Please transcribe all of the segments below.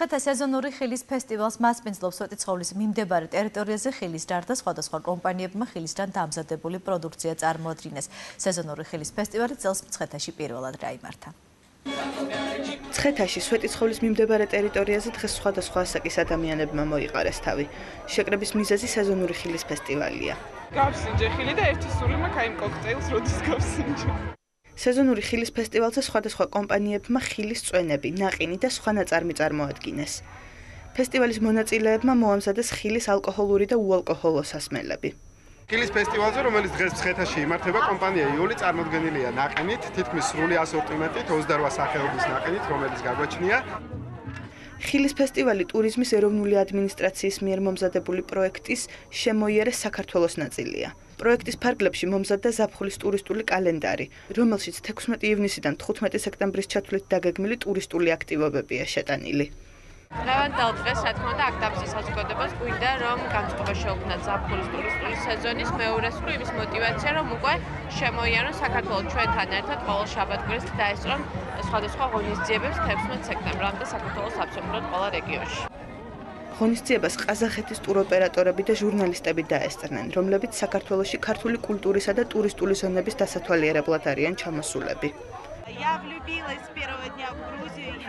მცხეთა სეზონური ხილის ფესტივალს მასპინძლობს სვეტიცხოვლის მიმდებარე ტერიტორიაზე ხილის ჯარ და სხვადასხვა კომპანიებმა ხილისგან დამზადებული პროდუქცია წარმოადგინეს. სეზონური ხილის ფესტივალი წელს მცხეთაში პირველად დაიმართა. მცხეთაში სვეტიცხოვლის მიმდებარე ტერიტორიაზე დღეს სხვადასხვა ასაკის ადამიანებმა მოიყარეს თავი. შეკრების მიზეზი სეზონური ხილის ფესტივალია. გავსინჯე ხილი და ერთი სული მაქვს აი კოქტეილს როდის გავსინჯე. სეზონური ხილის ფესტივალზე სხვადასხვა კომპანიებმა ხილის წვენები, ნაყინი და სხვა ნაწარმი წარმოადგინეს. ფესტივალის მონაწილეებმა მოამზადეს ხილის ალკოჰოლური და უალკოჰოლო სასმელები. ხილის ფესტივალზე, რომელიც დღეს ცხეთაში იმართება, კომპანია იოლი წარმოდგენილია ნაყინით, თითქმის სრული ასორტიმენტით, 28 სახეობის ნაყინით, რომელიც გაგვაჩნია. ხილის ფესტივალი ტურიზმის ეროვნული ადმინისტრაციის მიერ მომზადებული პროექტის შემოიერეს საქართველოს ნაწილია. პროექტის ფარგლებში მომზადდა ზაფხულის ტურისტული კალენდარი, რომელშიც 16 ივნისიდან 15 სექტემბრის ჩათვლით დაგეგმილი ტურისტული აქტივობებია შეტანილი. დღევანდელ დღეს, რა თქმა უნდა, აქტაბზის საზოგადოებას გვინდა, რომ განწყობა შეუქმნათ ზაფხულის ტურისტული სეზონის მეორეს თუ იმის мотиваცია, რომ უკვე შემოიარონ საქართველოს ჩვენთან ერთად ყოველ შაბათ-კვირას დაესწრონ სხვადასხვა ღონისძიებებს 16 სექტემბრამდე საქართველოს absolutely ყველა რეგიონში. ღონისძიებას ყაზახეთის ტუროპერატორები და ჟურნალისტები დაესწრნენ, რომლებიც საქართველოში ქართული კულტურისა და ტურისტული ზონების დასათვალიერებლად არიან ჩამოსულები.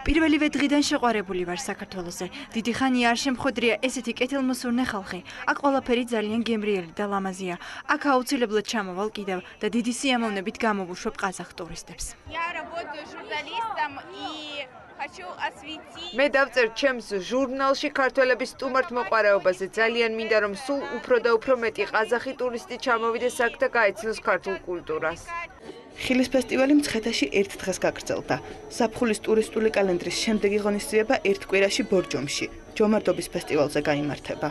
პირველივე დღიდან შეყვარებული ვარ საქართველოსზე. დიდი ხანია არ შემხვედრია ესეთი კეთილმოსურნე ხალხი. აქ ყველაფერი ძალიან გემრიელი და ლამაზია. აქ აუცილებლად ჩამოვალ კიდევ და დიდი სიამოვნებით გამოვუშვებ ყაზახ ტურისტებს. Я работаю журналистом и хочу осветить მე დავწერ ჩემს ჟურნალში ქართველების სტუმართ მოყარეობაზე ძალიან მინდა რომ სულ უფრო და უფრო მეტი ყაზახი ტურისტი ჩამოვიდეს აქ და გაეცნოს ქართულ კულტურას ხილის ფესტივალი მცხეთაში ერთ დღეს გაგრძელდა. საფხულის ტურისტული კალენდრის შემდეგი ღონისძიება ერთ კვირაში ბორჯომში, ჯომართობის ფესტივალზე გამართება.